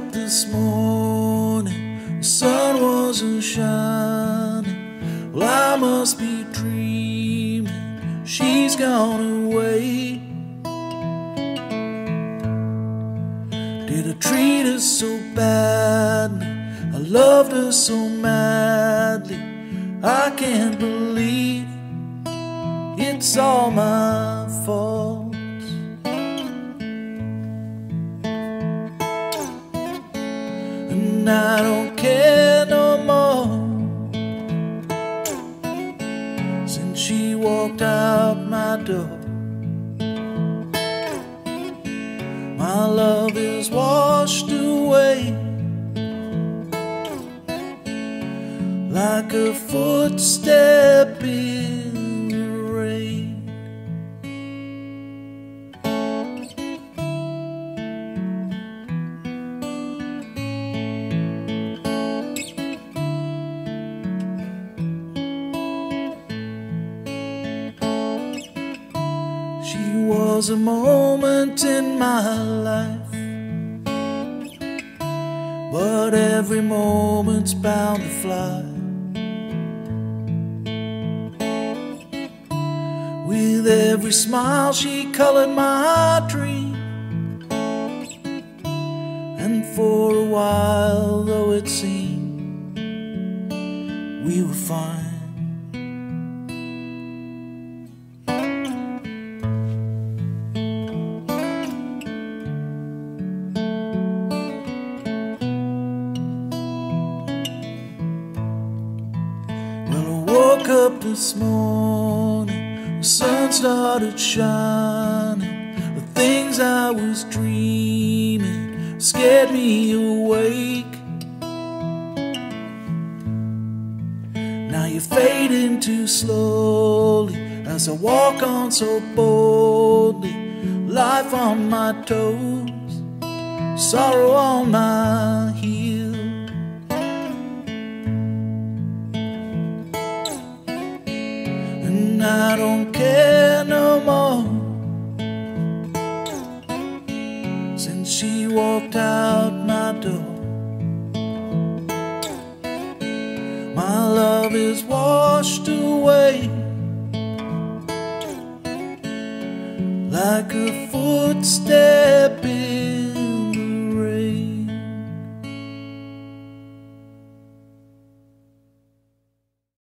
up this morning, the sun wasn't shining. Well, I must be dreaming, she's gone away. Did I treat her so badly? I loved her so madly. I can't believe it's all my And I don't care no more since she walked out my door. My love is washed away like a footstep in was a moment in my life, but every moment's bound to fly. With every smile, she colored my dream. And for a while, though it seemed we were fine. Up this morning, the sun started shining. The things I was dreaming scared me awake. Now you're fading too slowly as I walk on so boldly. Life on my toes, sorrow on my and I don't care no more. Since she walked out my door, my love is washed away like a footstep